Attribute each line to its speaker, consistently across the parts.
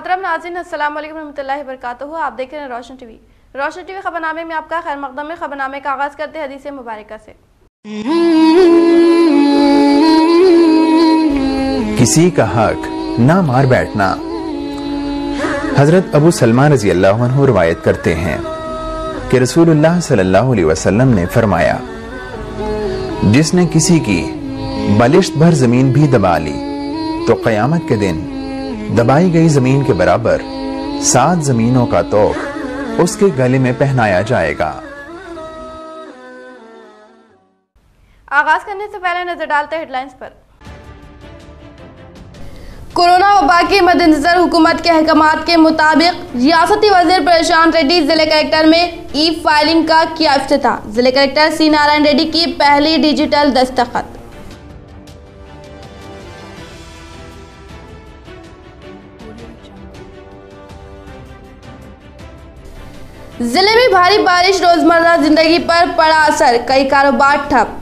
Speaker 1: मोहतरम नाजिन वालेकुम रहमतुल्लाहि आप देख रहे हैं रोशन टीवी। रोशन टीवी खबरनामे में आपका खैर मकदम में खबरनामे का आगाज़ करते हदीस मुबारक से।
Speaker 2: किसी का हक ना मार बैठना। हज़रत अबू सलमान रज़ी अल्लाह रवायत करते हैं कि रसूलुल्लाह सल्लल्लाहु अलैहि वसल्लम ने फरमाया, जिसने किसी की बलिश्त भर ज़मीन भी दबा ली तो कयामत के दिन दबाई गई ज़मीन के बराबर सात जमीनों का तोक उसके गले में पहनाया जाएगा।
Speaker 1: आगाज़ करने से पहले नज़र डालते हेडलाइंस पर। कोरोना वबा के मद्देनजर हुकूमत के अहकाम के मुताबिक रियासती वज़ीर प्रशांत रेड्डी ज़िले कलेक्टर में ई फाइलिंग का किया अफ्ताह ज़िले कलेक्टर सी नारायण रेड्डी की पहली डिजिटल दस्तखत। ज़िले में भारी बारिश रोज़मर्रा ज़िंदगी पर पड़ा असर, कई कारोबार ठप।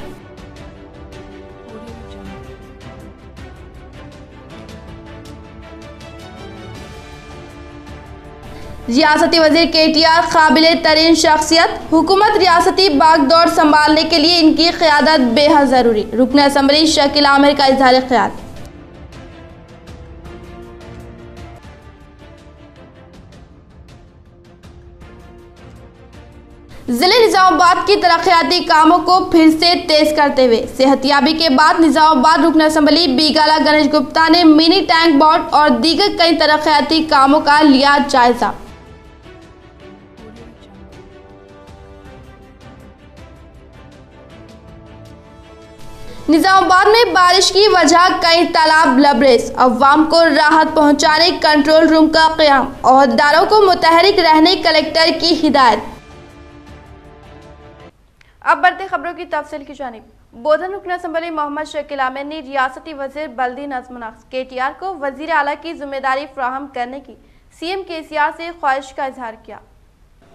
Speaker 1: रियासती वज़ीर के टी आर काबिल तरीन शख्सियत, हुकूमत रियासती बागदौड़ संभालने के लिए इनकी क्यादत बेहद ज़रूरी। रुकन असम्बली शकील आमिर का इजहार ख्याल ज़िले निजामाबाद की तरक्याती कामों को फिर से तेज करते हुए सेहतियाबी के बाद निजामाबाद रुकन असम्बली बीगाला गणेश गुप्ता ने मिनी टैंक बोर्ड और दीगर कई तरक्याती कामों का लिया जायजा। निजामाबाद में बारिश की वजह कई तालाब लबरेज। अवाम को राहत पहुँचाने कंट्रोल रूम का क्याम। अहदेदारों को मुतहरिक रहने कलेक्टर की हिदायत। अब बढ़ते खबरों की तफसील की जानी बोधन रुकन असम्बली मोहम्मद शकील आमिर ने रियासती वज़ीर बल्दी नजम के टी आर को वज़ीर अला की ज़िम्मेदारी फ्राहम करने की सी एम के सी आर से ख्वाहिश का इजहार किया।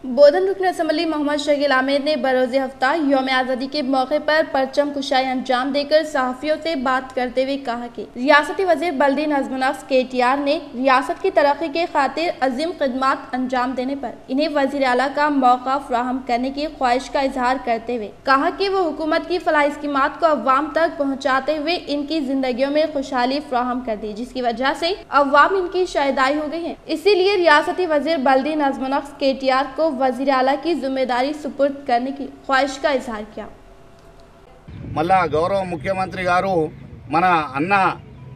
Speaker 1: बोधन रुकन असम्बली मोहम्मद शकील आमिर ने बरोज़ हफ़्ता योम आज़ादी के मौके पर परचम कुशाई अंजाम देकर सहाफ़ियों से बात करते हुए कहा कि रियासती वज़ीर बल्दी नजमनफ्स के टी आर ने रियासत की तरक्की के खातिर अजीम खदमात अंजाम देने पर इन्हें वज़ीर अला का मौका फ्राहम करने की ख्वाहिश का इजहार करते हुए कहा कि वो हुकूमत की फलाही स्कीमात को अवाम तक पहुँचाते हुए इनकी जिंदगियों में खुशहाली फ्राहम कर दी, जिसकी वजह से अवाम इनकी शायदाई हो गई है। इसीलिए रियासती वज़ीर बल्दी नजमनफ्स के टी आर को वजीर अला की जिम्मेदारी सुपुर्द करने की ख्वाहिश का इजहार किया
Speaker 3: మళ్ళా గౌరవ ముఖ్యమంత్రి గారు మన అన్న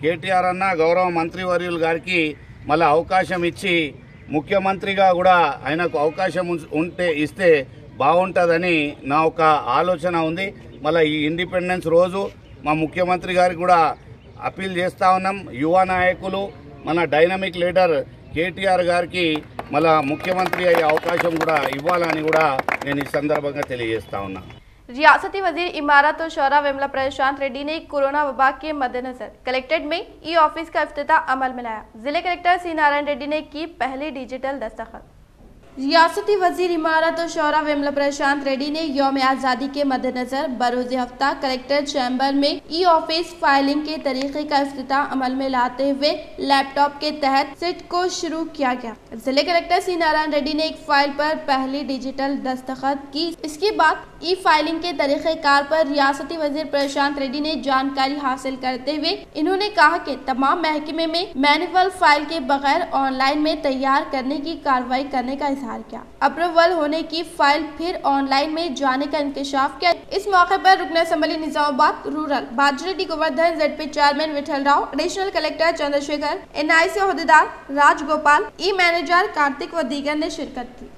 Speaker 3: కేటీఆర్ అన్న గౌరవ మంత్రివర్యులు గారికి మళ్ళీ అవకాశం ఇచ్చి ముఖ్యమంత్రిగా కూడా ఆయనకు అవకాశం ఉంచ- ఉంటే ఇస్తే బాగుంటుందని నా ఒక ఆలోచన ఉంది మళ్ళీ ఈ ఇండిపెండెన్స్ రోజు మా ముఖ్యమంత్రి గారికి కూడా అప్పీల్ చేస్తా ఉన్నాం యువ నాయకులు మన డైనమిక్ లీడర్ కేటీఆర్ గారికి మళ్ళా ముఖ్యమంత్రి అయ్యే అవకాశం కూడా ఇవ్వాలని కూడా నేను ఈ సందర్భంగా తెలియజేస్తా ఉన్నా
Speaker 1: रियासती वजीर इमारत और शौरा विमला प्रशांत रेड्डी ने कोरोना वबा के मद्देनजर कलेक्ट्रेट में ई ऑफिस का अफ्ताह अमल में लाया जिले कलेक्टर सी नारायण रेड्डी ने की पहली डिजिटल दस्तखत रियासती वज़ीर इमारत और शौरा विमला प्रशांत रेड्डी ने योम आज़ादी के मद्देनजर बरोज हफ़्ता कलेक्टर चैम्बर में ई ऑफ़िस फाइलिंग के तरीके का अफ्ताह अमल में लाते हुए लैपटॉप के तहत सिट को शुरू किया गया। ज़िले कलेक्टर सी नारायण रेड्डी ने एक फ़ाइल पर पहली डिजिटल दस्तखत की। इसके बाद ई फाइलिंग के तरीक़ेकार पर रियासती वज़ीर प्रशांत रेड्डी ने जानकारी हासिल करते हुए इन्होंने कहा कि तमाम महकमे में मैनुअल फ़ाइल के बगैर ऑनलाइन में तैयार करने की कार्रवाई करने का किया। अप्रूवल होने की फ़ाइल फिर ऑनलाइन में जाने का इंकशाफ किया। इस मौके पर रुकन assembly Nizamabad rural Bajireddy Govardhan ZP chairman Vithal Rao additional collector Chandrashekhar N I C अहदेदार Rajagopal E manager Karthik व दीगर ने शिरकत की।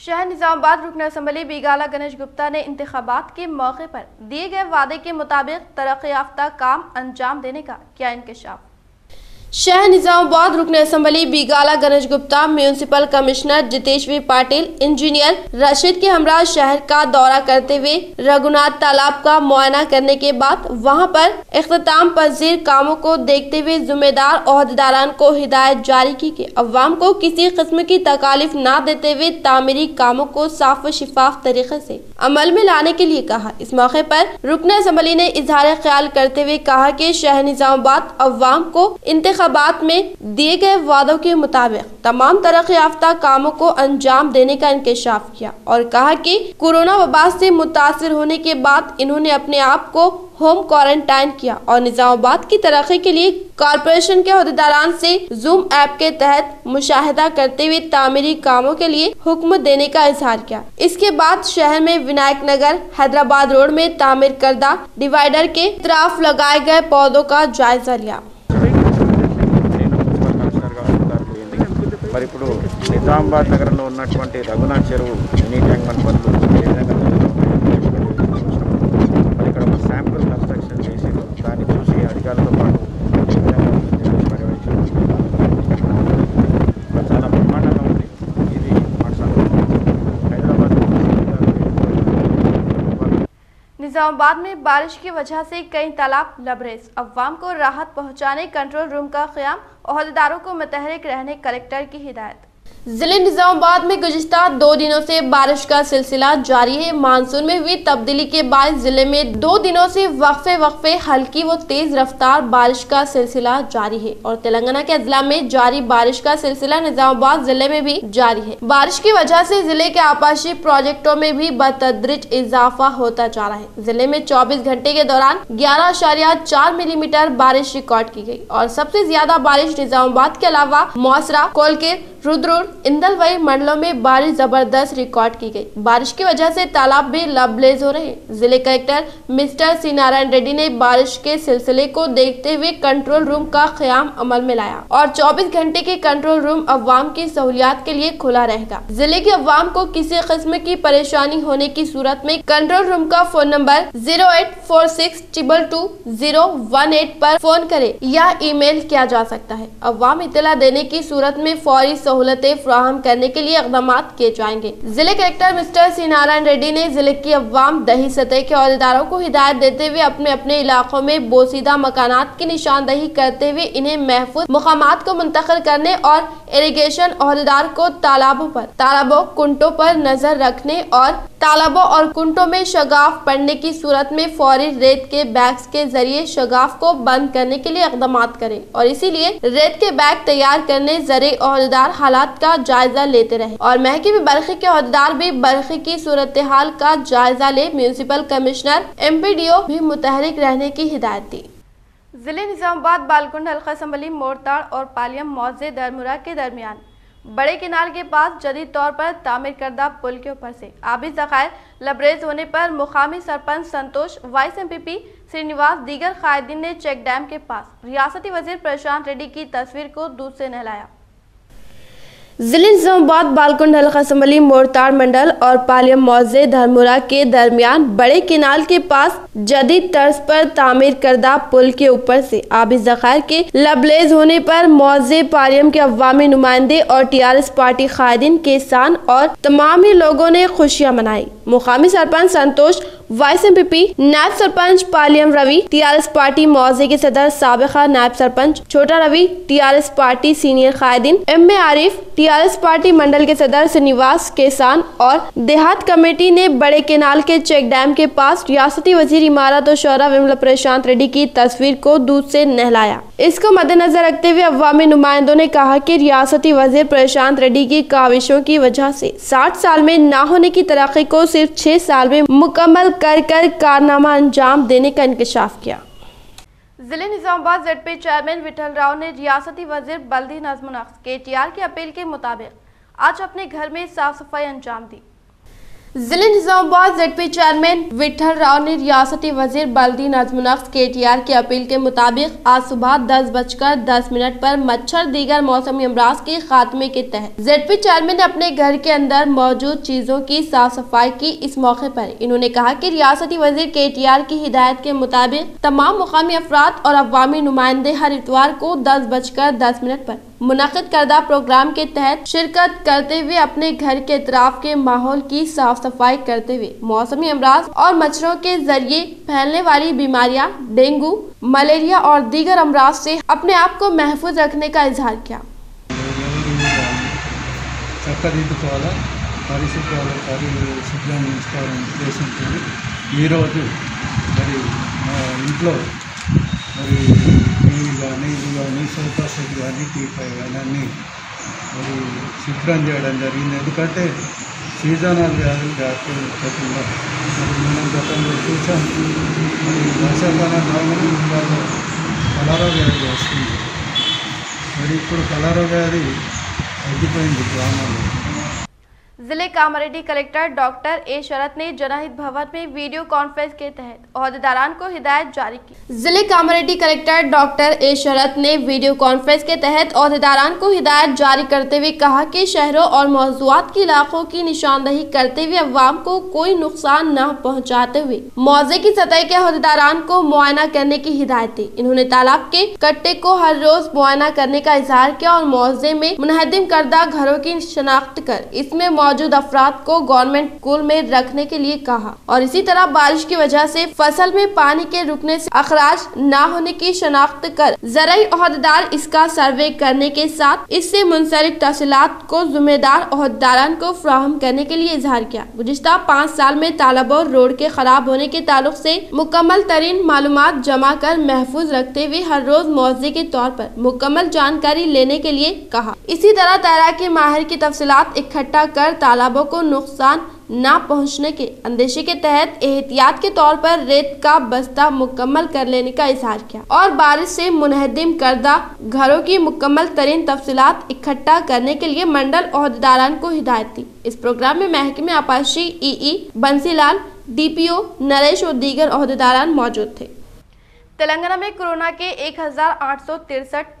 Speaker 1: शहर निजामाबाद रुकन असम्बली बीगाला गणेश गुप्ता ने इंतबात के मौके पर दिए गए वादे के मुताबिक तरक्याफ्ता काम अंजाम देने का किया इंकशाफ। शहर निजामाबाद रुकन assembly Bigala Ganesh Gupta, municipal commissioner Jiteshwari Patil, engineer Rashid के हमरा शहर का दौरा करते हुए रघुनाथ तालाब का मुआयना करने के बाद वहाँ पर अख्ताम पजीर कामों को देखते हुए जिम्मेदार अहदेदारान को हिदायत जारी की कि अवाम को किसी किस्म की तकालीफ न देते हुए तामीरी कामों को साफ़ व शिफाफ तरीके से अमल में लाने के लिए कहा। इस मौके पर रुकन असम्बली ने इजहार ख्याल करते हुए कहा की शहर निजामाबाद अवाम को इंतखा इंतबात में दिए गए वादों के मुताबिक तमाम तरक्की याफ्ता कामों को अंजाम देने का इंकशाफ किया और कहा कि कोरोना वबा से मुतासर होने के बाद इन्होंने अपने आप को होम क्वारंटाइन किया और निजामाबाद की तरक्की के लिए कॉरपोरेशन के अहदेदारान से जूम ऐप के तहत मुशाहिदा करते हुए तामीरी कामों के लिए हुक्म देने का इजहार किया। इसके बाद शहर में विनायक नगर, हैदराबाद रोड में तामीर करदा डिवाइडर के तरफ़ लगाए गए पौधों का जायजा लिया।
Speaker 4: మరి ఇప్పుడు నిజామాబాద్ నగరంలో ఉన్నటువంటి రఘునాథ్ చెరువు మినీ ట్యాంక్ బండ్ పనులు ఏ విధంగా మరి ఇక్కడ ఒక శాంపుల్ కన్స్ట్రక్షన్ చేసి దాన్ని చూసి అధికారులతో పాటు
Speaker 1: निजामाबाद में बारिश की वजह से कई तालाब लबरेज। अवाम को राहत पहुँचाने कंट्रोल रूम का क्याम, अहदेदारों को मुतहरक रहने कलेक्टर की हिदायत। ज़िले निजामाबाद में गुजश्ता दो दिनों से बारिश का सिलसिला जारी है। मानसून में हुई तब्दीली के बाद ज़िले में दो दिनों से वक्फे वक्फे हल्की व तेज रफ्तार बारिश का सिलसिला जारी है और तेलंगाना के अजला में जारी बारिश का सिलसिला निजामाबाद ज़िले में भी जारी है। बारिश की वजह से ज़िले के आपाशी प्रोजेक्टों में भी बतदरिज इजाफा होता जा रहा है। ज़िले में 24 घंटे के दौरान ग्यारह मिलीमीटर बारिश रिकॉर्ड की गई और सबसे ज़्यादा बारिश निजामाबाद के अलावा मौसरा, कोलकेर रुद्रुर इंदलवई मंडलों में बारिश ज़बरदस्त रिकॉर्ड की गई। बारिश की वजह से तालाब भी लबलेज हो रहे हैं। ज़िले collector mister C Narayan Reddy ने बारिश के सिलसिले को देखते हुए कंट्रोल रूम का क्याम अमल में लाया और 24 घंटे के कंट्रोल रूम अवाम की सहूलियात के लिए खुला रहेगा। ज़िले के अवाम को किसी किस्म की परेशानी होने की सूरत में कंट्रोल रूम का phone number zero eight four six two zero one eight पर फ़ोन करे या ईमेल किया जा सकता है। अवाम इतला देने की सूरत में फौरी सहूलतें फ्राहम करने के लिए इकदाम किए जाएँगे। ज़िले collector mister C Narayan Reddy ने ज़िले की अवाम दही सतह के अहदेदारों को हिदायत देते हुए अपने अपने इलाकों में बोसीदा मकानात की निशानदही करते हुए इन्हें महफूज मकाम को मुंतकिल करने और इरिगेशन अहदेदार को तालाबों पर, तालाबों कुंटों पर नज़र रखने और तालाबों और कुंटों में शगाफ पड़ने की सूरत में फौरी रेत के बैग्स के ज़रिए शगाफ को बंद करने के लिए इकदाम करें और इसीलिए रेत के बैग तैयार करने ज़रिए अहदेदार हालात का जायजा लेते रहे। और महकमे बरखी के अहदेदार भी बरखी की सूरत हाल का जायजा ले municipal commissioner M P D O भी मुतहरिक रहने की हिदायत दी। ज़िले निजामाबाद, बालकुंड, हल्का असम्बली, मोरताड़ और पालियम मौजे दरमुरा के दरमियान बड़े किनार के पास जदीद तौर पर तामीर करदा पुल के ऊपर से आबी जखायर लबरेज होने पर मुकामी सरपंच संतोष, वाइस एमपीपी श्रीनिवास, दीगर कायदीन ने चेक डैम के पास रियासती वज़ीर प्रशांत रेड्डी की तस्वीर को दूध से नहलाया। ज़िले निजामाबाद बालकुंड हल्का असम्बली मोरताड़ मंडल और पालियम मौजे धर्मुरा के दरमियान बड़े किनाल के पास जदीद तर्ज पर तामीर करदा पुल के ऊपर से आबी जखायर के लबलेज होने पर मौजे पालियम के अवामी नुमाइंदे और टीआरएस पार्टी कायदीन किसान और तमाम ही लोगों ने खुशियाँ मनाई। मुकामी sarpanch Santosh vice M P P, नायब सरपंच पालियम रवि, टीआरएस पार्टी मौजे के सदर सबका नायब sarpanch Chhota Ravi, TRS party senior कायदीन M A Arif, TRS party mandal के सदर श्रीनिवास केसान और देहात कमेटी ने बड़े केनाल के चेक डैम के पास रियासती वज़ीर इमारत और शौरा विमला प्रशांत रेड्डी की तस्वीर को दूध से नहलाया। इसको मद्देनजर रखते हुए अवामी नुमाइंदों ने कहा कि रियासती वज़ीर प्रशांत रेड्डी की काविशों की वजह से 60 साल में ना होने की तरक्की को सिर्फ़ 6 साल में मुकम्मल कर कर कारनामा अंजाम देने का इंकशाफ किया। ज़िले निजामाबाद जेडपी चेयरमैन विठल राव ने रियासती वज़ीर बल्दी नक्स के टी आर की अपील के मुताबिक आज अपने घर में साफ़ सफ़ाई अंजाम दी। ज़िले निजामाबाद जेडपी चेयरमैन विठल राव ने रियासती वज़ीर बल्दी नजमुनक्स के टी आर की अपील के मुताबिक आज सुबह दस बजकर दस मिनट पर मच्छर दीगर मौसमी अमराज के खात्मे के तहत जेडपी चेयरमैन ने अपने घर के अंदर मौजूद चीज़ों की साफ़ सफ़ाई की इस मौके पर। इन्होंने कहा कि रियासती वज़ीर के टी आर की हिदायत के मुताबिक तमाम मुकामी अफराद और अवामी नुमाइंदे हर इतवार को दस बजकर दस मिनट पर मुनद करदा प्रोग्राम के तहत शिरकत करते हुए अपने घर के इतराफ के माहौल की साफ सफाई करते हुए मौसमी अमराज और मच्छरों के जरिए फैलने वाली बीमारियां डेंगू मलेरिया और दीगर अमराज से अपने आप को महफूज रखने का इजहार किया
Speaker 5: చక్కదిద్దుకోవాలా పరిశుభ్రాలు పరిశుభ్రాన్ని ఉంచుకోవాలనే ఉద్దేశంతో ఈరోజు మరి మా ఇంట్లో మరి కానీ కానీ కానీ సోఫా సెట్ కానీ టీపై కానీ అన్నీ మరి శుభ్రం చేయడం జరిగింది. ఎందుకంటే సీజనల్ వ్యాధులు కాకుండా మరి మనం గతంలో చూసాం. మరి వర్షాకాలం రాగానే ముంబాలో కలరా వ్యాధి వస్తుంది మరి ఇప్పుడు కలరా వ్యాధి తగ్గిపోయింది గ్రామాల్లో.
Speaker 1: ज़िले Kamareddy collector doctor A Sharath ने जनहित भवन में वीडियो कॉन्फ्रेंस के तहत अहदेदारान को हिदायत जारी की। ज़िले Kamareddy collector doctor A Sharath ने वीडियो कॉन्फ्रेंस के तहत अहदेदारान को हिदायत जारी करते हुए कहा कि शहरों और मौजूद के इलाकों की निशानदही करते हुए अवाम को कोई नुकसान न पहुँचाते हुए मौजे की सतह के अहदेदारान को मुआयना करने की हिदायत दी। इन्होंने तालाब के कट्टे को हर रोज मुआयना करने का इजहार किया और मौजे में मुनहदिम करदा घरों की शनाख्त कर इसमें अफराद को गवर्नमेंट स्कूल में रखने के लिए कहा। और इसी तरह बारिश की वजह से फ़सल में पानी के रुकने से अखराज न होने की शनाख्त कर ज़रिए अहदेदार इसका सर्वे करने के साथ इससे मुंसलिक तहसीलात को जिम्मेदार अहदेदारान को फ्राहम करने के लिए इजहार किया। गुजशत पाँच साल में तालाबों रोड के खराब होने के ताल्लुक से मुकम्मल तरीन मालूम जमा कर महफूज रखते हुए हर रोज मुआवजे के तौर पर मुकम्मल जानकारी लेने के लिए कहा। इसी तरह तैराकी माहिर की तफसीलात इकट्ठा कर तालाबों को नुकसान न पहुँचने के अंदेशे के तहत एहतियात के तौर पर रेत का बस्ता मुकम्मल कर लेने का इजहार किया और बारिश से मुनहदिम करदा घरों की मुकम्मल तरीन तफसीलात इकट्ठा करने के लिए मंडल अहदेदारान को हिदायत दी। इस प्रोग्राम में महकमे आपाशी ई बंसीलाल, डीपीओ नरेश और दीगर अहदेदारान मौजूद थे। तेलंगाना में कोरोना के एक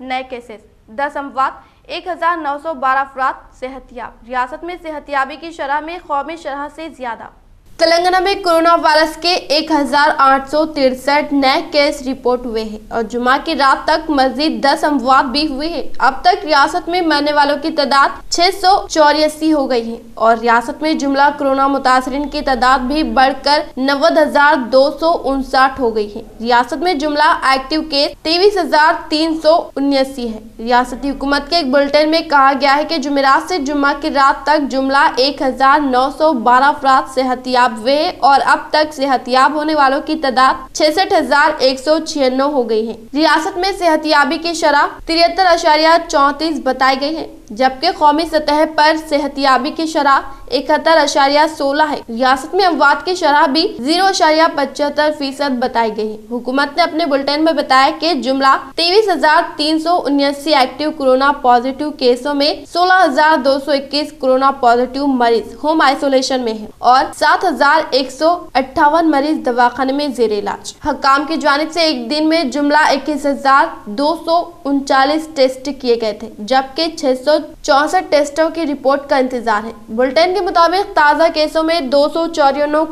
Speaker 1: नए केसेस, दस अमवात एक हज़ार नौ सौ बारह अफराद सेहतियाब। रियासत में सेहतियाबी की शरह में कौमी शरह से ज़्यादा। तेलंगाना में कोरोना वायरस के एक नए केस रिपोर्ट हुए हैं और जुमा की रात तक मजीद 10 अमवात भी हुए हैं। अब तक रियासत में मरने वालों की तादाद छह सौ चौरासी हो गई है और रियासत में जुमला कोरोना मुतासरी की तादाद भी बढ़कर नब्बे हज़ार दो सौ हो गई है। रियासत में जुमला एक्टिव केस तेईस हज़ार तीन सौ उन्यासी है। रियासती हुकूमत के एक बुलेटिन में कहा गया है की जुमेरात ऐसी जुम्मा की रात तक जुमला एक हज़ार नौ सौ बारह अफराद सेहतियाब हैं और अब तक सेहतियाब होने वालों की तादाद छियासठ हज़ार एक सौ छियानवे हो गई है। रियासत में सेहतियाबी की शरह तिहत्तर अशारिया चौतीस बताई गई है, जबकि कौमी सतह पर सेहतियाबी की शरह इकहत्तर अशारिया सोलह है। रियासत में अमवात की शरह भी ज़ीरो अशारिया पचहत्तर फ़ीसद बताई गई है। हुकूमत ने अपने बुलेटिन में बताया कि जुमला तेईस हज़ार तीन सौ उन्यासी एक्टिव कोरोना पॉजिटिव केसों में सोलह हज़ार दो सौ इक्कीस कोरोना पॉजिटिव मरीज़ होम आइसोलेशन में है और सात हज़ार एक सौ अट्ठावन मरीज़ दवाखाने में जेर इलाज। हकाम की जानब से एक दिन में जुमला इक्कीस हज़ार दो सौ उनचालीस टेस्ट किए गए थे, जबकि छह सौ चौसठ टेस्टों की रिपोर्ट का इंतज़ार है। बुलेटिन के मुताबिक ताज़ा केसों में दो सौ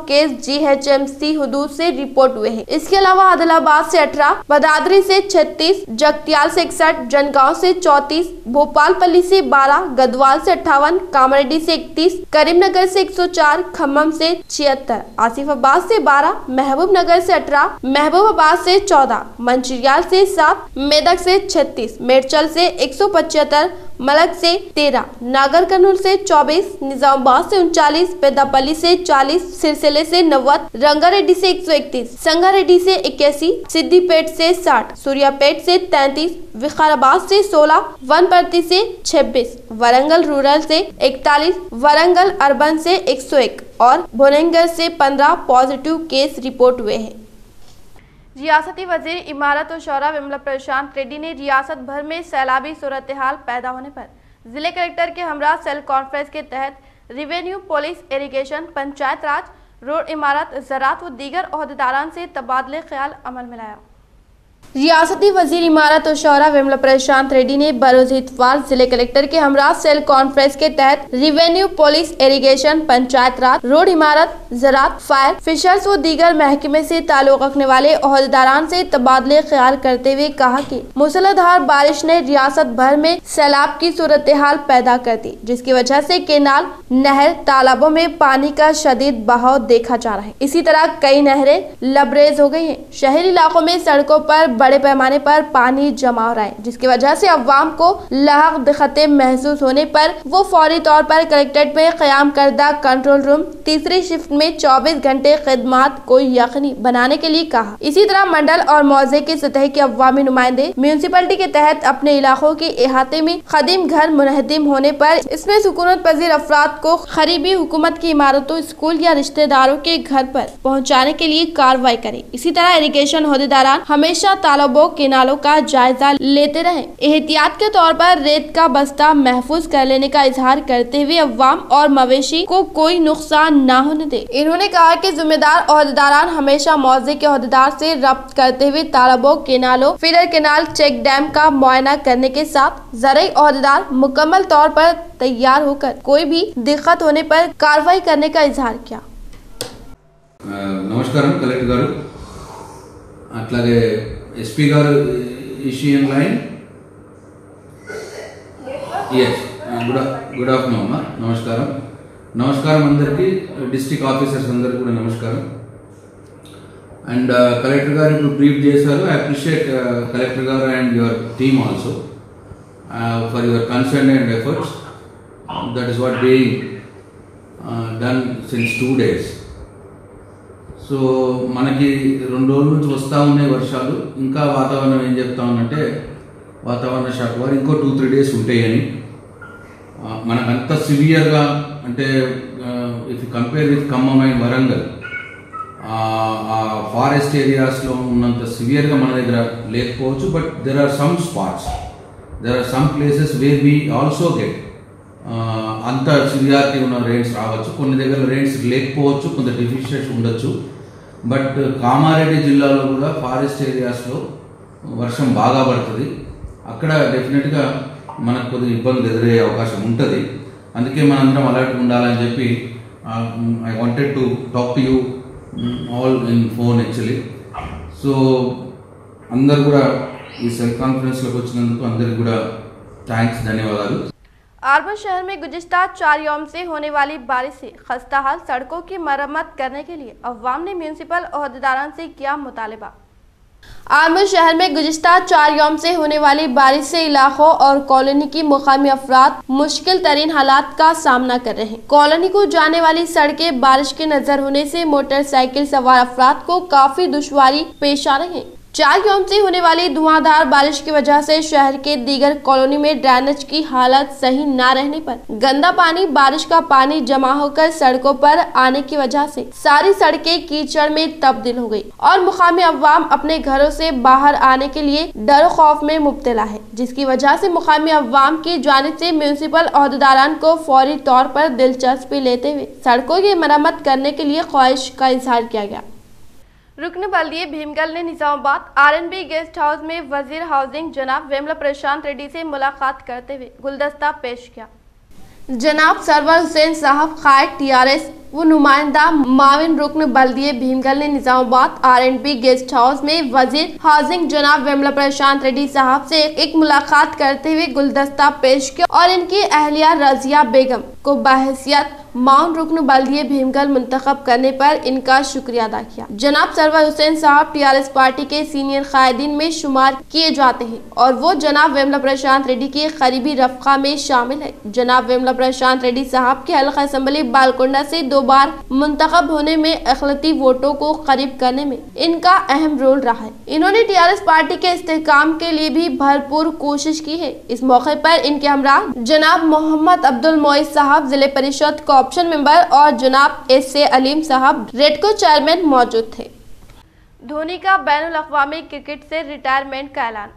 Speaker 1: case G H M C हदूद से रिपोर्ट हुए हैं। इसके अलावा आदिलाबाद से अठारह, बदादरी से छत्तीस, जगतियाल से इकसठ, जनगांव से चौतीस, भोपालपल्ली से बारह गदवाल से अट्ठावन कामरेडी से इकतीस, करीमनगर से 104 खम्मम से छिहत्तर आसिफाबाद से बारह महबूब नगर से अठारह, महबूबाबाद से चौदह, मंचरियाल से सात, मेदक से छत्तीस, मेरचल से एक सौ पचहत्तर मलक से तेरह नागर कर्नूल से चौबीस, निजामाबाद से उनचालीस पेदापल्ली से चालीस, सिरसिले से नब्बे रंगारेड्डी से एक सौ इकतीस, संगारेड्डी से इक्यासी, सिद्दीपेट से साठ, सूर्यापेट से तैतीस विकाराबाद से सोलह, वनपर्ती से छब्बीस, वरंगल रूरल से इकतालीस, वरंगल अर्बन से एक सौ एक और भुवनेंगर से पंद्रह पॉजिटिव केस रिपोर्ट हुए हैं। रियासती वज़ीर इमारत और शौरा विमला प्रशांत रेड्डी ने रियासत भर में सैलाबी सूरत हाल पैदा होने पर ज़िले कलेक्टर के हमरा सेल कॉन्फ्रेंस के तहत revenue police irrigation, panchayat raj, road इमारत, ज़रात व दीगर अहदेदारान से तबादले ख्याल अमल में लाया। रियासती वज़ीर इमारत और शौरा विमला प्रशांत रेड्डी ने बरोज इतवार ज़िले कलेक्टर के हमरा सेल कॉन्फ्रेंस के तहत revenue police irrigation panchayat raj, road इमारत, ज़रात, फायर, फिशर्स व दीगर महकमे से ताल्लुक रखने वाले अहदेदारान से तबादले ख्याल करते हुए कहा कि मूसलाधार बारिश ने रियासत भर में सैलाब की सूरत हाल पैदा कर दी, जिसकी वजह से केनाल नहर तालाबों में पानी का शदीद बहाव देखा जा रहा है। इसी तरह कई नहरें लबरेज हो गई है। शहरी इलाकों में सड़कों पर बड़े पैमाने पर पानी जमा हो रहा है, जिसकी वजह से अवाम को लाहक दिक्कतें महसूस होने पर वो फौरी तौर पर कलेक्ट्रेट में क्याम करदा कंट्रोल रूम तीसरी शिफ्ट में 24 घंटे खदमात को यकनी बनाने के लिए कहा। इसी तरह मंडल और मौजे के सतह के अवामी नुमाइंदे म्यूनसिपलिटी के तहत अपने इलाकों के अहाते में खदीम घर मुनहदिम होने पर इसमें सुकूनत पजीर अफराद को खरीबी हुकूमत की इमारतों, स्कूल या रिश्तेदारों के घर पर पहुँचाने के लिए कार्रवाई करे। इसी तरह इरीगेशन अहदेदारान हमेशा तालाबों किनालों का जायजा लेते रहे एहतियात के तौर पर रेत का बस्ता महफूज कर लेने का इजहार करते हुए अवाम और मवेशी को कोई नुकसान न होने दे इन्होंने कहा कि जिम्मेदार अहदेदारान हमेशा मौजे के अहदेदार से रब्त करते हुए तालाबों केनालों फीडर केनाल चेक डैम का मुआयना करने के साथ जरिए अहदेदार मुकम्मल तौर पर तैयार होकर कोई भी दिक्कत होने पर कार्रवाई करने का इजहार किया
Speaker 6: ఆ, నమస్కారం కలెక్టర్ గారు అట్లాగే ఎస్పీ గారు ఇషియన్ line yes good good afternoon అమ్మా నమస్కారం నమస్కారం అందరికీ డిస్ట్రిక్ట్ ఆఫీసర్స్ అందరికీ కూడా నమస్కారం అండ్ కలెక్టర్ గారు ఇప్పుడు బ్రీఫ్ చేశారు ఐ అప్రిషియేట్ కలెక్టర్ గారు and your team also for your concern and efforts that is what being done since two days so మనకి రెండు రోజుల నుంచి వస్తూ ఉన్నాయి వర్షాలు ఇంకా వాతావరణం ఏం చెప్తా ఉందంటే వాతావరణ శాఖ వారు ఇంకో టూ త్రీ డేస్ ఉంటాయని. ఆ, మనకు అంత సివియర్గా అంటే if compare with Khammam and Warangal ఆ ఫారెస్ట్ ఏరియాస్లో ఉన్నంత సివియర్గా మన దగ్గర లేకపోవచ్చు but there are some spots there are some places where we also get అంత సివియారిటీ ఉన్న రేంజ్ రావచ్చు. కొన్ని దగ్గర రేంజ్ లేకపోవచ్చు కొంత డెఫిషియన్స్ ఉండొచ్చు. బట్ కామారెడ్డి జిల్లాలో కూడా ఫారెస్ట్ ఏరియాస్లో వర్షం బాగా పడుతుంది. అక్కడ డెఫినెట్గా మనకు కొద్దిగా ఇబ్బందులు ఎదురయ్యే అవకాశం ఉంటుంది. అందుకే మనందరం అలర్ట్ ఉండాలని చెప్పి I wanted to talk to you all in phone actually so అందరు కూడా ఈ సెల్ కాన్ఫిడెన్స్లోకి వచ్చినందుకు అందరికి కూడా థ్యాంక్స్ ధన్యవాదాలు.
Speaker 1: आरबन शहर में गुजश्ता चार यौम से होने वाली बारिश से खस्ता हाल सड़कों की मरम्मत करने के लिए अवाम ने म्यूनसिपल अहदेदारान से किया मुतालबा। आरमन शहर में गुजश्ता चार यौम से होने वाली बारिश से इलाकों और कॉलोनी की मुकामी अफराद मुश्किल तरीन हालात का सामना कर रहे हैं। कॉलोनी को जाने वाली सड़कें बारिश के नज़र होने से मोटरसाइकिल सवार अफराद को काफ़ी दुश्वारी पेश आ रही है। चार यौम से होने वाली धुआंधार बारिश की वजह से शहर के दीगर कॉलोनी में ड्रेनेज की हालत सही न रहने पर गंदा पानी, बारिश का पानी जमा होकर सड़कों पर आने की वजह से सारी सड़कें कीचड़ में तब्दील हो गई और मुकामी अवाम अपने घरों से बाहर आने के लिए डर खौफ में मुबतला है, जिसकी वजह से मुकामी अवाम की जानब से म्यूनसिपल अहदेदारान को फौरी तौर पर दिलचस्पी लेते हुए सड़कों की मरम्मत करने के लिए ख्वाहिश का इजहार किया गया। रुकन बल्दी भीमगल ने निजामाबाद आरएनबी गेस्ट हाउस में वज़ीर हाउसिंग जनाब वेमला प्रशांत रेड्डी से मुलाकात करते हुए गुलदस्ता पेश किया। जनाब सरवर हुसैन साहब खायक टीआरएस व नुमाइंदा माविन रुकन बल्दिए भीमगल ने निजामाबाद आरएनबी गेस्ट हाउस में वज़ीर हाउसिंग जनाब वेमला प्रशांत रेड्डी साहब से एक मुलाकात करते हुए गुलदस्ता पेश किया और इनकी अहलिया रजिया बेगम को बहसियत माउंट रुकन बल्दिए भीमगल मुंतखब करने पर इनका शुक्रिया अदा किया। जनाब सरवर हुसैन साहब टीआरएस पार्टी के सीनियर कायदीन में शुमार किए जाते हैं और वो जनाब वेमला प्रशांत रेड्डी के करीबी रफ्का में शामिल है। जनाब वेमला प्रशांत रेड्डी साहब के हल्का असम्बली बालकोंडा से दो बार मुंतखब होने में अखलती वोटों को करीब करने में इनका अहम रोल रहा है। इन्होंने टीआरएस पार्टी के इस्तेकाम के लिए भी भरपूर कोशिश की है। इस मौके पर इनके हमरा जनाब मोहम्मद अब्दुल मोइस साहब, ज़िले परिषद को ऑप्शन मेंबर और जनाब एस ए अलीम साहब, रेडको चेयरमैन मौजूद थे। धोनी का बैन अवी क्रिकेट से रिटायरमेंट का ऐलान।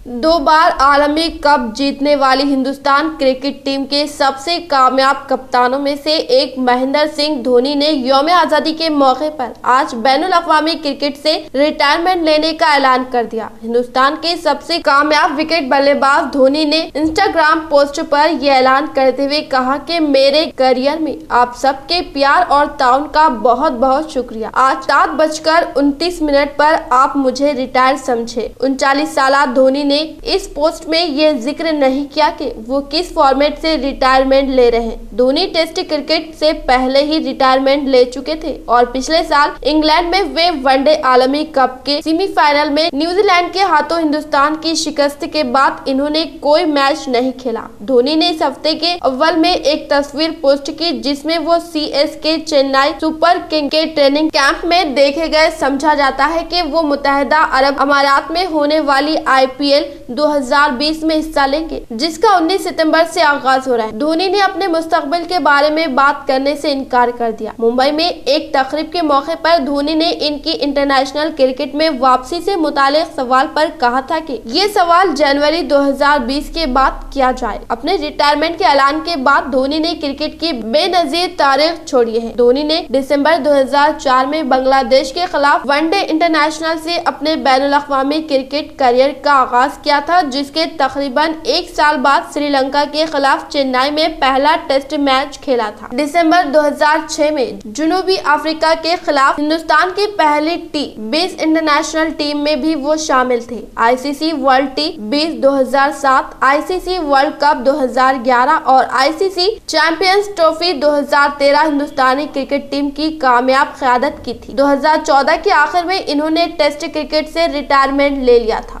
Speaker 1: दो बार आलमी कप जीतने वाली हिंदुस्तान क्रिकेट टीम के सबसे कामयाब कप्तानों में से एक महेंद्र सिंह धोनी ने योम आज़ादी के मौके पर आज बैन अवी क्रिकेट से रिटायरमेंट लेने का ऐलान कर दिया। हिंदुस्तान के सबसे कामयाब विकेट बल्लेबाज धोनी ने इंस्टाग्राम पोस्ट पर यह ऐलान करते हुए कहा कि मेरे करियर में आप सबके प्यार और ताउन का बहुत बहुत शुक्रिया। आज सात बजकर उनतीस मिनट पर आप मुझे रिटायर समझे। उनचालीस साल धोनी ने इस पोस्ट में यह ज़िक्र नहीं किया कि वो किस फॉर्मेट से रिटायरमेंट ले रहे हैं। धोनी टेस्ट क्रिकेट से पहले ही रिटायरमेंट ले चुके थे और पिछले साल इंग्लैंड में वे वनडे आलमी कप के सेमीफाइनल में न्यूजीलैंड के हाथों हिंदुस्तान की शिकस्त के बाद इन्होंने कोई मैच नहीं खेला। धोनी ने इस हफ़्ते के अव्वल में एक तस्वीर पोस्ट की जिसमें वो सी के चेन्नई सुपर किंग के ट्रेनिंग कैंप में देखे गए समझा जाता है कि वो मुतहदा अरब अमारात में होने वाली आईपीएल 2020 में हिस्सा लेंगे, जिसका 19 सितंबर से आगाज़ हो रहा है। धोनी ने अपने मुस्तकबिल के बारे में बात करने से इनकार कर दिया। मुंबई में एक तकरीब के मौके पर धोनी ने इनकी इंटरनेशनल क्रिकेट में वापसी से मुतालिक सवाल पर कहा था कि ये सवाल जनवरी 2020 के बाद किया जाए। अपने रिटायरमेंट के ऐलान के बाद धोनी ने क्रिकेट की बेनजीर तारीख छोड़ी है। धोनी ने दिसंबर 2004 में बांग्लादेश के खिलाफ वनडे इंटरनेशनल से अपने बैन अवी क्रिकेट करियर का आगाज़ किया था, जिसके तकरीबन एक साल बाद श्रीलंका के खिलाफ चेन्नई में पहला टेस्ट मैच खेला था। दिसंबर 2006 में जुनूबी अफ्रीका के खिलाफ हिंदुस्तान की पहली टी बीस इंटरनेशनल टीम में भी वो शामिल थे। आईसीसी वर्ल्ड टी बीस 2007 आईसीसी वर्ल्ड कप 2011 और ICC champions trophy 2013 Hindustani cricket team की कामयाब क्यादत की थी। 2014 के आखिर में इन्होंने टेस्ट क्रिकेट से रिटायरमेंट ले लिया था।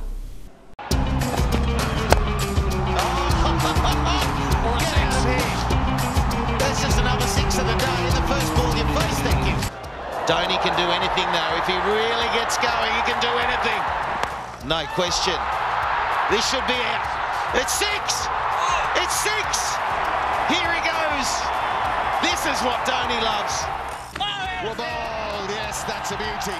Speaker 7: Dhoni can do anything though. If he really gets going, he can do anything. No question. This should be out. It's six! It's six! Here he goes. This is what Dhoni loves. Well bowled. Yes, that's a beauty.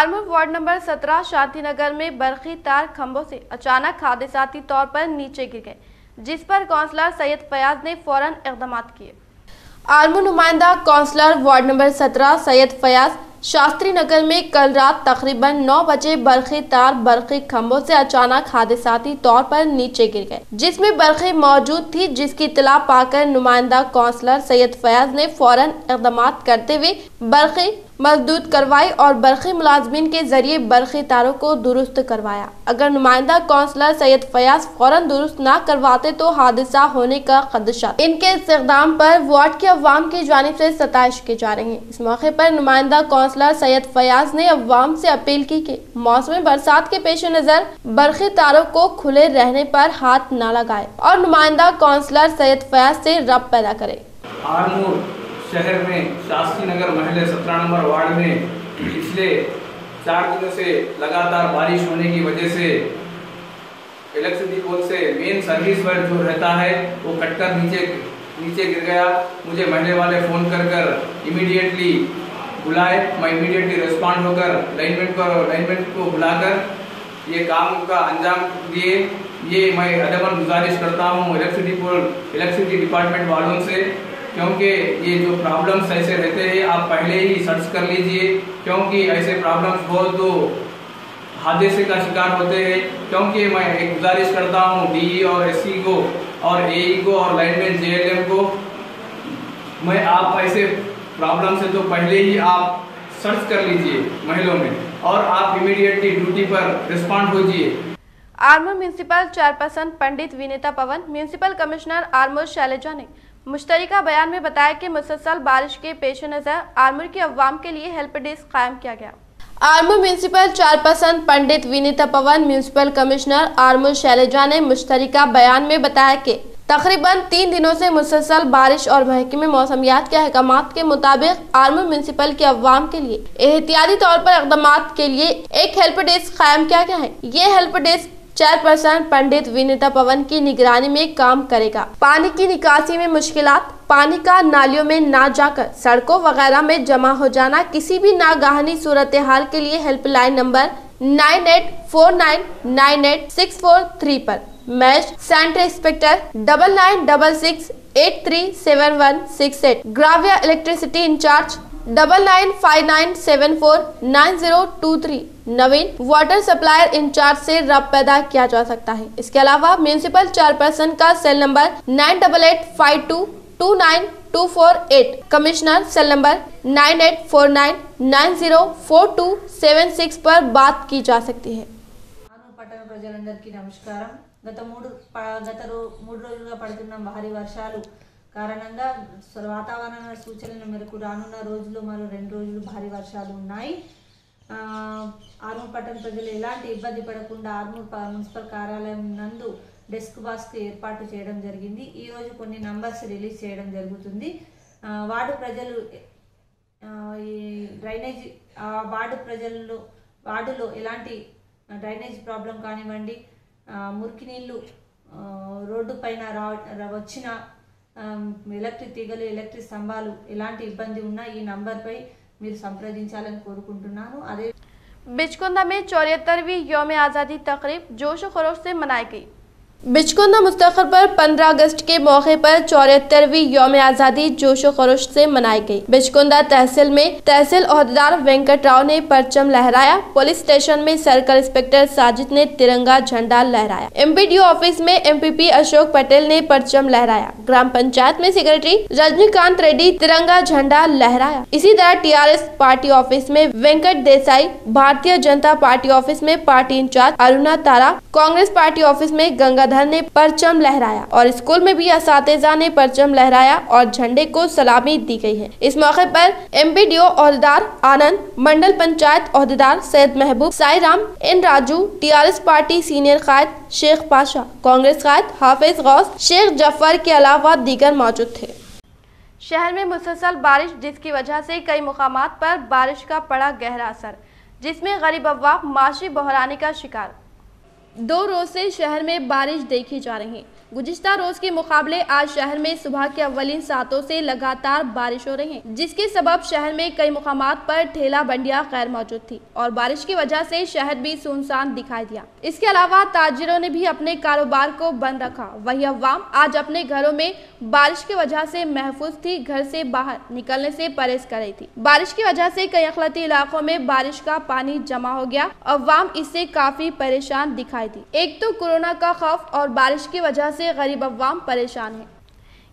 Speaker 1: Armoor ward number 17 Shantinagar में बरखी तार खंभों से अचानक हादसाती तौर पर नीचे गिर गए जिस पर काउंसलर सैयद फयाज ने फ़ौरन इकदाम किए आर्मूर नुमाइंदा councillor ward number 17 Syed Fayaz Shastri Nagar में कल रात तकरीबन 9 बजे बरखी तार बरखी खम्भों से अचानक हादसाती तौर पर नीचे गिर गए, जिसमें बरखी मौजूद थी, जिसकी इतला पाकर नुमाइंदा काउंसलर सैयद फयाज ने फ़ौरन इकदाम करते हुए बरखी मजदूद करवाई और बरखी मुलाजमीन के ज़रिए बरखी तारों को दुरुस्त करवाया। अगर नुमाइंदा कौंसलर सैयद फयाज फ़ौरन दुरुस्त न करवाते तो हादसा होने का खदशा। इनके इस्तेदाम पर वार्ड के अवाम की जानब से सताइश की जा रही है। इस मौके पर नुमाइंदा कौंसलर सैयद फयाज ने अवाम से अपील की कि मौसम बरसात के पेश नज़र बरखी तारों को खुले रहने पर हाथ न लगाए और नुमाइंदा कौंसलर सैयद फयाज से रब पैदा करे।
Speaker 8: शहर में, शास्त्री नगर महल सत्रह नंबर वार्ड में। पिछले चार दिनों से लगातार बारिश होने की वजह से इलेक्ट्रिसिटी पोल से मेन सर्विस वायर जो रहता है, वो कटकर नीचे नीचे गिर गया। मुझे महल्ले वाले फ़ोन कर कर इमीडिएटली बुलाए। मैं इमीडिएटली रिस्पॉन्ड होकर लाइनमेंट को लाइनमेंट को बुलाकर ये काम का अंजाम दिए। ये मैं अदबन गुजारिश करता हूँ इलेक्ट्रिसिटी पोल, इलेक्ट्रिसिटी डिपार्टमेंट वालों से। क्योंकि ये जो प्रॉब्लम्स ऐसे रहते हैं, आप पहले ही सर्च कर लीजिए, क्योंकि ऐसे प्रॉब्लम्स बहुत तो हादसे का शिकार होते हैं। क्योंकि मैं एक गुजारिश करता हूँ डी और एस को और ए को और लाइनमैन जे को। मैं आप ऐसे प्रॉब्लम से तो पहले ही आप सर्च कर लीजिए महलों में और आप इमीडिएटली ड्यूटी पर respond होजिए।
Speaker 1: Armoor municipal chairperson Pandit Vineeta Pavan, municipal commissioner Armoor Shailaja ने मुश्तरका बयान में बताया कि मुसलसल बारिश के पेश नज़र आर्मूर की अवाम के लिए हेल्प डेस्क कायम किया गया। Armoor municipal chairperson Pandit Vineeta Pavan, municipal commissioner Armoor Shailaja ने मुश्तरका बयान में बताया कि तकरीबन तीन दिनों से मुसलसल बारिश और महकमे मौसमियात के अहकाम के मुताबिक आर्मूर म्यूनसिपल के अवाम के लिए एहतियाती तौर पर इकदाम के लिए एक हेल्प डेस्क कायम किया गया है। ये help desk chairperson Pandit Vineeta Pavan की निगरानी में काम करेगा। पानी की निकासी में मुश्किल पानी का नालियों में ना जाकर सड़कों वगैरह में जमा हो जाना, किसी भी नागाहनी सूरत हाल के लिए helpline number nine eight four nine nine eight six four three पर। Match centre inspector double nine double six eight three seven one six eight. ग्राव्या electricity incharge double nine five nine seven four nine zero two three Naveen water supplier incharge से रब पैदा किया जा सकता है इसके अलावा म्यूनिसिपल चेयरपर्सन का cell number nine double eight five two two nine two four eight commissioner cell number nine eight four nine nine zero four two seven six पर बात की जा सकती है
Speaker 9: ఆనూరు పట్టణ ప్రజలందరికీ నమస్కారం గత మూడు ప- గత రో మూడు రోజులుగా పడుతున్న భారీ వర్షాలు కారణంగా స- వాతావరణ సూచనల మేరకు రానున్న రోజులు మరో రెండు రోజులు భారీ వర్షాలు ఉన్నాయి. ఆర్మూర్ పట్టణ ప్రజలు ఎలాంటి ఇబ్బంది పడకుండా ఆర్మూర్ మున్సిపల్ కార్యాలయం నందు డెస్క్ బాస్క్ ఏర్పాటు చేయడం జరిగింది. ఈ రోజు కొన్ని నంబర్స్ రిలీజ్ చేయడం జరుగుతుంది. వార్డు ప్రజలు ఈ డ్రైనేజ్ వార్డు ప్రజల్లో వార్డులో ఎలాంటి డ్రైనేజ్ ప్రాబ్లం కానివ్వండి మురికి నీళ్ళు రోడ్డు పైన రా వచ్చిన ఎలక్ట్రిక్ తీగలు ఎలక్ట్రిక్ స్తంభాలు ఎలాంటి ఇబ్బంది ఉన్నా ఈ నంబర్పై మీరు సంప్రదించాలని కోరుకుంటున్నాను అదే
Speaker 1: बिचकुंदा में चौहत्तरवीं योम आज़ादी तकरीब जोश खरोश से मनाई गई बिचकुंदा मुस्तखर पर 15 अगस्त के मौके पर चौहत्तरवीं योम आज़ादी जोशो खरोश से मनाई गई। बिचकुंदा तहसील में तहसील अहदेदार वेंकट राव ने परचम लहराया। पुलिस स्टेशन में सर्कल इंस्पेक्टर साजिद ने तिरंगा झंडा लहराया। एमपीडीओ ऑफ़िस में एमपीपी अशोक पटेल ने परचम लहराया। ग्राम पंचायत में सेक्रेटरी रजनीकांत रेड्डी तिरंगा झंडा लहराया। इसी तरह टीआरएस पार्टी ऑफ़िस में वेंकट देसाई, भारतीय जनता पार्टी ऑफ़िस में party incharge Aruna Tara, Congress party office में गंगाधर ने परचम लहराया और स्कूल में भी इसातिजा ने परचम लहराया और झंडे को सलामी दी गई है। इस मौके पर एमपीडीओ अहदेदार Anand, mandal panchayat अहदेदार Syed Mahboob Sai Ram N Raju, TRS party senior कायद शेख पाशा, कांग्रेस कायद हाफिज गौस, शेख ज़फ़र के अलावा दीगर मौजूद थे। शहर में मुसलसल बारिश, जिसकी वजह से कई मुकामात पर बारिश का पड़ा गहरा असर, जिसमें गरीब अवाम माशी बहराने का शिकार। दो रोज से शहर में बारिश देखी जा रही। है गुजिश्ता रोज के मुकाबले आज शहर में सुबह के अव्वलीन सातों से लगातार बारिश हो रही है, जिसके सबब शहर में कई मुकामात पर ठेला बंडिया गैर मौजूद थी और बारिश की वजह से शहर भी सुनसान दिखाई दिया। इसके अलावा ताजिरों ने भी अपने कारोबार को बंद रखा। वही अवाम आज अपने घरों में बारिश की वजह से महफूज थी, घर से बाहर निकलने से परहेज कर रही थी। बारिश की वजह से कई अखलती इलाकों में बारिश का पानी जमा हो गया। अवाम इससे काफ़ी परेशान दिखाई दी। एक तो कोरोना का खौफ और बारिश की वजह से गरीब अवाम परेशान है।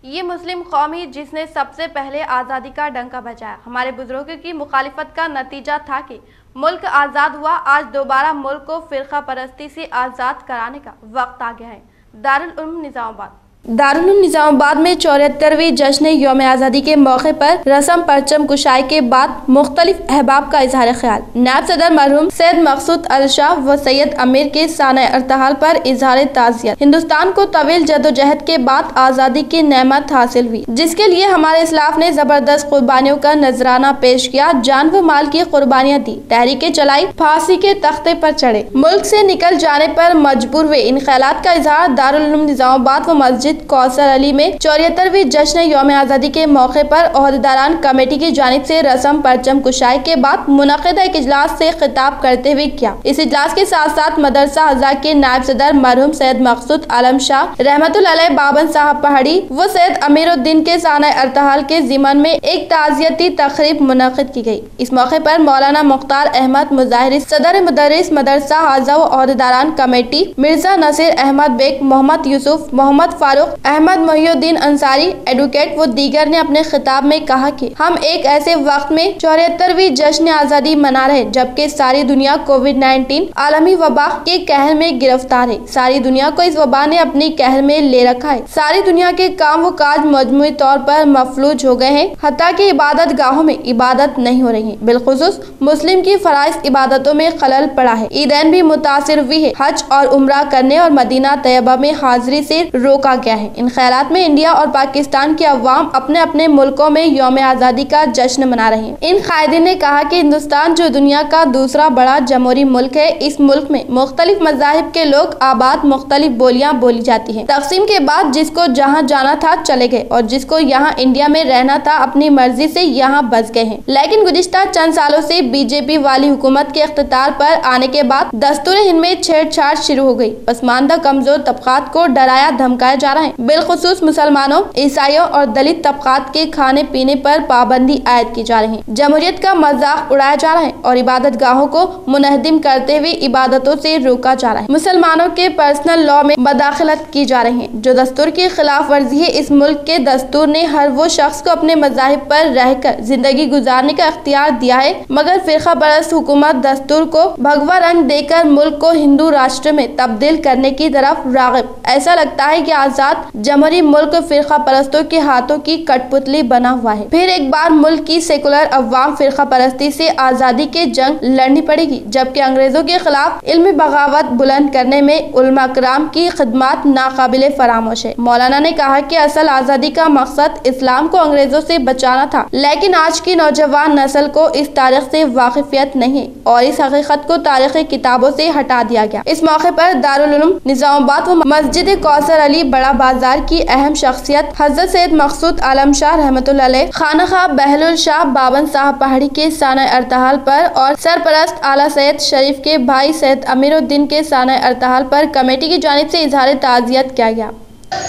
Speaker 1: ये मुस्लिम कौम ही जिसने सबसे पहले आज़ादी का डंका बजाया। हमारे बुज़ुर्गों की मुखालफत का नतीजा था कि मुल्क आज़ाद हुआ, आज दोबारा मुल्क को फिरका परस्ती से आज़ाद कराने का वक्त आ गया है। दारुल उलूम निज़ामाबाद। दारुल निज़ामाबाद में चौहत्तरवीं जश्न योम आज़ादी के मौके पर रसम परचम कुशाई के बाद मुख्तलिफ़ अहबाब का इजहार ख्याल। नायब सदर मरहूम सैद मकसूद अल शाह व सैयद अमीर के सान अरतहाल पर इजहार ताजियत हिंदुस्तान को तवील जदोजहद के बाद आज़ादी की नमत हासिल हुई, जिसके लिए हमारे इसलाफ ने ज़बरदस्त कुर्बानियों का नजराना पेश किया, जान व माल की कुर्बानियाँ दी। तहरीकें चलाई, फांसी के तख्ते पर चढ़े। मुल्क से निकल जाने पर मजबूर हुए इन ख्याल का इजहार दारुल निज़ामाबाद व मस्जिद कौसर अली में चौहत्तरवीं जश्न योम आज़ादी के मौके पर अहदेदारान कमेटी की जानिब से रसम परचम कुशाई के बाद मुनद एक इजलास से खिताब करते हुए किया। इस इजलास के साथ साथ मदरसा हजा के नायब सदर मरहूम सैयद मकसूद आलम शाह रहमत बाबन साहब पहाड़ी व सैयद अमीरुद्दीन के साना अरतहाल के जिमन में एक ताजियती तकरीब मुनद की गई इस मौके पर मौलाना मुख्तार अहमद मुजाहिर, सदर मदरस मदरसा हाजा अहदेदारान कमेटी, मिर्ज़ा नसीर अहमद बेग, मोहम्मद यूसुफ, मोहम्मद फारूक अहमद मोहिउद्दीन अंसारी, एडवोकेट, व दीगर ने अपने खिताब में कहा कि, हम एक ऐसे वक्त में चौहत्तरवीं जश्न आज़ादी मना रहे, जबकि सारी दुनिया कोविड 19 आलमी वबा के कहर में गिरफ़्तार है। सारी दुनिया को इस वबा ने अपनी कहर में ले रखा है। सारी दुनिया के काम व काज मजमू तौर पर मफलूज हो गए हैं हती की इबादत गाहों में इबादत नहीं हो रही है। बिलखसूस, मुस्लिम की फराइज इबादतों में खलल पड़ा है। ईदैन भी मुतासर हुई है। हज और उम्र करने और मदीना तैयबा में हाजिरी से रोका गया है। इन ख्याल में इंडिया और पाकिस्तान के अवाम अपने अपने मुल्कों में योम आज़ादी का जश्न मना रहे हैं। इन कायदीन ने कहा कि हिंदुस्तान, जो दुनिया का दूसरा बड़ा जमहूरी मुल्क है, इस मुल्क में मुख्तलिफ़ मजाहिब के लोग आबाद मुख्तलिफ़ बोलियाँ बोली जाती हैं। तकसीम के बाद जिसको जहाँ जाना था, चले गए और जिसको यहाँ इंडिया में रहना था, अपनी मर्ज़ी से यहाँ बस गए हैं। लेकिन गुजश्ता चंद सालों से बीजेपी वाली हुकूमत के अख्तियार पर आने के बाद दस्तूर हिंद में छेड़छाड़ शुरू हो गई। पसमानदा कमज़ोर तबकात को डराया, धमकाया जा रहे हैं बिलखसूस मुसलमानों, ईसाइयों और दलित तबकात के खाने पीने पर पाबंदी आयद की जा रही। है जमहूरियत का मज़ाक उड़ाया जा रहा है और इबादत गाहों को मुनहदिम करते हुए इबादतों से रोका जा रहा है। मुसलमानों के पर्सनल लॉ में मदाखलत की जा रही है, जो दस्तूर की खिलाफ वर्जी है। इस मुल्क के दस्तूर ने हर वो शख्स को अपने मजाहिब पर रहकर ज़िंदगी गुजारने का अख्तियार दिया है, मगर फिरका बरस हुकूमत दस्तूर को भगवा रंग देकर मुल्क को हिंदू राष्ट्र में तब्दील करने की तरफ़ रागब। ऐसा लगता है की आज़ाद जमहूरी मुल्क फिरका परस्तों के हाथों की कठपुतली बना हुआ है। फिर एक बार मुल्क की सेकुलर अवाम फिरका परस्ती से आज़ादी के जंग लड़नी पड़ेगी, जबकि अंग्रेज़ों के खिलाफ इल्मी बगावत बुलंद करने में उलमा कराम की खदमात नाकबिल फरामोश है। मौलाना ने कहा की असल आज़ादी का मकसद इस्लाम को अंग्रेज़ों से बचाना था, लेकिन आज की नौजवान नस्ल को इस तारीख से वाकिफियत नहीं और इस हकीकत को तारीखी किताबों से हटा दिया गया। इस मौके पर दारुल निजामाबाद व मस्जिद कौसर अली बड़ा बाज़ार की अहम शख्सियत हज़रत सैद मकसूद आलम शाह रहमत खाना खा बहलुल शाह बाबन साहब पहाड़ी के साना अरतहाल पर और सरपरस्त आला सैद शरीफ के भाई सैद अमीरुद्दीन के साना अरतहाल पर कमेटी की जानब से इजहार ताजियत किया गया।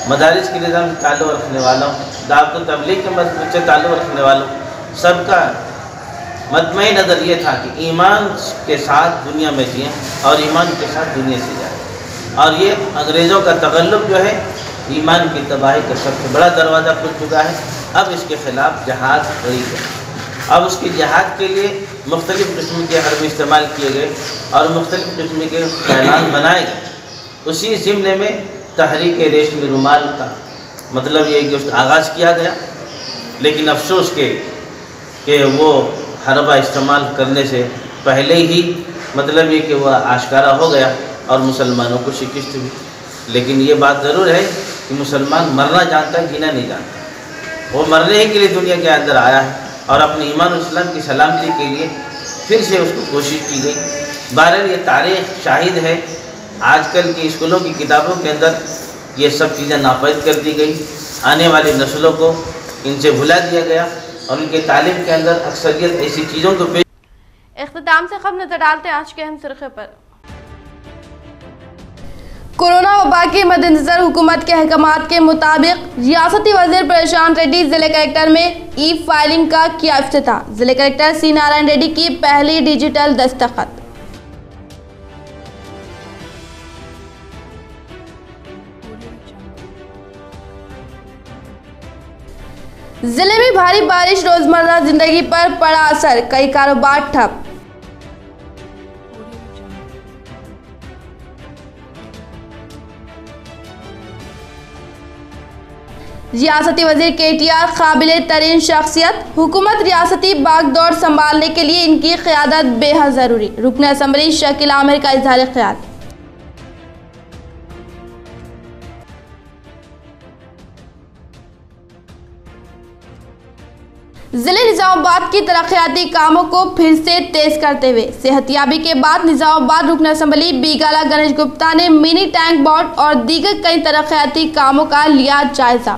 Speaker 10: मदारस के निज़ाम से ताल्लुक़ रखने वालों दावत तबलीग के मज़बूत से ताल्लुक़ रखने वालों सबका मजमू नज़र ये था कि ईमान के साथ दुनिया में जिए और ईमान के साथ दुनिया से जाए। और ये अंग्रेज़ों का तगल्लुब जो है ईमान की तबाही का सबसे बड़ा दरवाज़ा खुल चुका है। अब इसके ख़िलाफ़ जहाज़ गई है। अब उसकी जहाद के लिए मुख्तलिफ़ किस्म के हरब इस्तेमाल किए गए और मुख्तलिफ़ किस्म के ऐलान बनाए गए। उसी ज़िम्न में तहरीक रेशमी रुमाल का मतलब ये कि उसका आगाज़ किया गया। लेकिन अफसोस के, कि वो हरबा इस्तेमाल करने से पहले ही मतलब ये कि वह आशकारा हो गया और मुसलमानों को शिकस्त हुई। लेकिन ये बात ज़रूर है कि मुसलमान मरना जानता है, जीना नहीं जानता। वो मरने के लिए दुनिया के अंदर आया है और अपने ईमान इस्लाम की सलामती के लिए फिर से उसको कोशिश की गई। बहरहाल ये तारीख शाहिद है। आजकल की स्कूलों की किताबों के अंदर ये सब चीज़ें नापैद कर दी गई। आने वाली नस्लों को इनसे भुला दिया गया और उनके तालीम के अंदर अक्सरियत ऐसी चीज़ों को पेश
Speaker 1: इख्ताम से खब नज़र डालते हैं आज के अहम सुर्खे पर। कोरोना वबा के मद्देनजर हुकूमत के अहकाम के मुताबिक रियासती वज़ीर परेशान रेड्डी ज़िले कलेक्टर में ई फाइलिंग का किया अफ्ताह ज़िले कलेक्टर सी नारायण रेड्डी की पहली डिजिटल दस्तखत। ज़िले में भारी बारिश रोज़मर्रा ज़िंदगी पर पड़ा असर, कई कारोबार ठप। रियासती वज़ीर के टी आर काबिल तरीन शख्सियत, हुकूमत रियासती बागदौड़ संभालने के लिए इनकी क्यादत बेहद ज़रूरी। रुकन असम्बली शकील आमिर का इजहार ख्याल ज़िले निजामाबाद की तरक्याती कामों को फिर से तेज करते हुए सेहतियाबी के बाद निजामाबाद रुकन असम्बली बीगाला गणेश गुप्ता ने मिनी टैंक बोर्ड और दीगर कई तरक्याती कामों का लिया जायजा।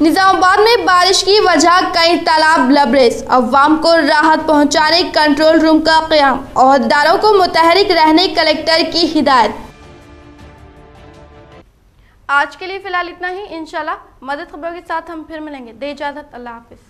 Speaker 1: निजामाबाद में बारिश की वजह कई तालाब लबरेज। अवाम को राहत पहुँचाने कंट्रोल रूम का क्याम अहदेदारों को मुतहरिक रहने कलेक्टर की हिदायत। आज के लिए फ़िलहाल इतना ही। इंशाल्लाह, मदद खबरों के साथ हम फिर मिलेंगे। दे इजाज़त, अल्लाह हाफिज़।